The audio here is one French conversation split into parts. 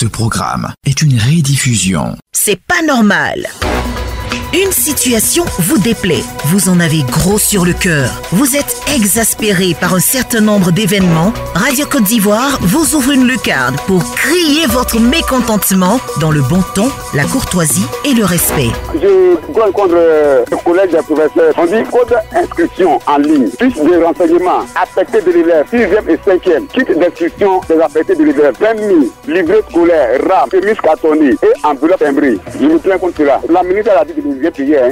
Ce programme est une rediffusion. C'est pas normal. Une situation vous déplaît, vous en avez gros sur le cœur, vous êtes exaspéré par un certain nombre d'événements, Radio Côte d'Ivoire vous ouvre une lucarne pour crier votre mécontentement dans le bon ton, la courtoisie et le respect. Je contre le collège des professeurs. On dit code d'inscription en ligne, plus de renseignements affectés de l'élève, 6e et 5e, kit d'inscription des affectés de l'élève, 20 000, livret scolaire, RAM, chemise et enveloppe imbrée. Je me plains contre cela. La ministre a dit de Hein.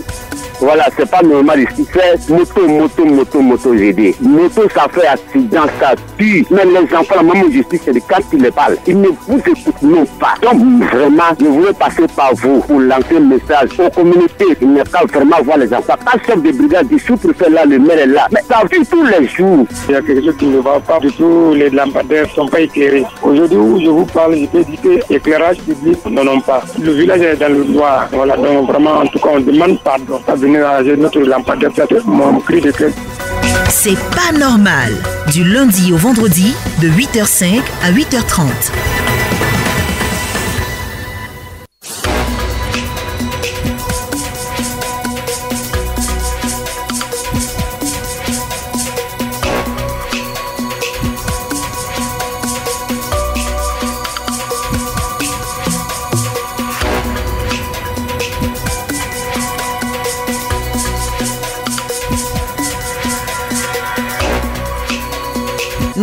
Voilà, c'est pas normal ici. Fait moto, moto, moto, moto, j'ai dit. Moto, ça fait accident, ça tue. Mais les enfants, maman justice, c'est quand ils les parlent. Ils ne vous écoutent non pas. Donc, vraiment, je voulais passer par vous pour lancer un message aux communautés. Il n'y a pas vraiment voir les enfants. Pas chef de brigade du sous-préfet là, le maire est là. Mais ça vit tous les jours. Il y a quelque chose qui ne va pas du tout. Les lampadaires ne sont pas éclairés. Aujourd'hui où je vous parle, je peux dire que l'éclairage public n'en ont pas. Le village est dans le noir. Voilà, donc vraiment, en tout cas, on demande pardon notre lampadaire, mon cri de. C'est pas normal. Du lundi au vendredi, de 8h05 à 8h30.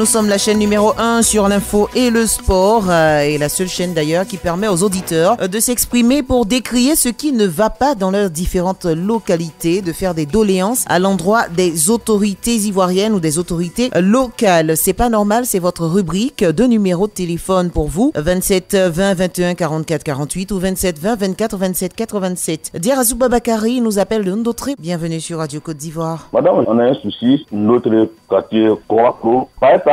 Nous sommes la chaîne numéro 1 sur l'info et le sport euh, et la seule chaîne d'ailleurs qui permet aux auditeurs euh, de s'exprimer pour décrier ce qui ne va pas dans leurs différentes localités, de faire des doléances à l'endroit des autorités ivoiriennes ou des autorités locales. C'est pas normal, c'est votre rubrique. Deux numéros de téléphone pour vous 27 20 21 44 48 ou 27 20 24 27 87. Diarazou Babakari nous appelle de Ndotré. Bienvenue sur Radio Côte d'Ivoire. Madame, on a un souci. Notre quartier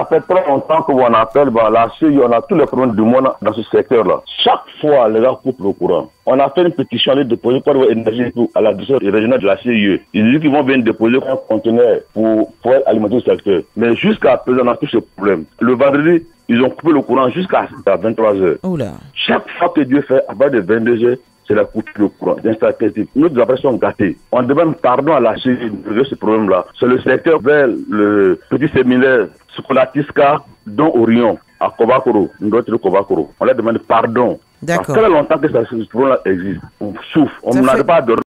ça fait très longtemps qu'on appelle la CIE, on a tous les problèmes du monde dans ce secteur-là. Chaque fois, les gens coupent le courant. On a fait une pétition de déposer par énergie à la direction régionale de la CIE. Ils disent qu'ils vont venir déposer un conteneur pour pouvoir alimenter le secteur. Mais jusqu'à présent, on a tous ces problèmes. Le vendredi, ils ont coupé le courant jusqu'à 23h. Chaque fois que Dieu fait, à partir de 22h, c'est la coupure de courant d'installatif. Nous, nous avons gâtés. On demande pardon à la CIE de ce problème-là. C'est le secteur vers le petit séminaire Tiska, dont Orion, à Kobakoro, notre Kobakoro. On leur demande pardon. D'accord. Ça fait longtemps que ce problème existe. On souffre, on n'arrive pas à dormir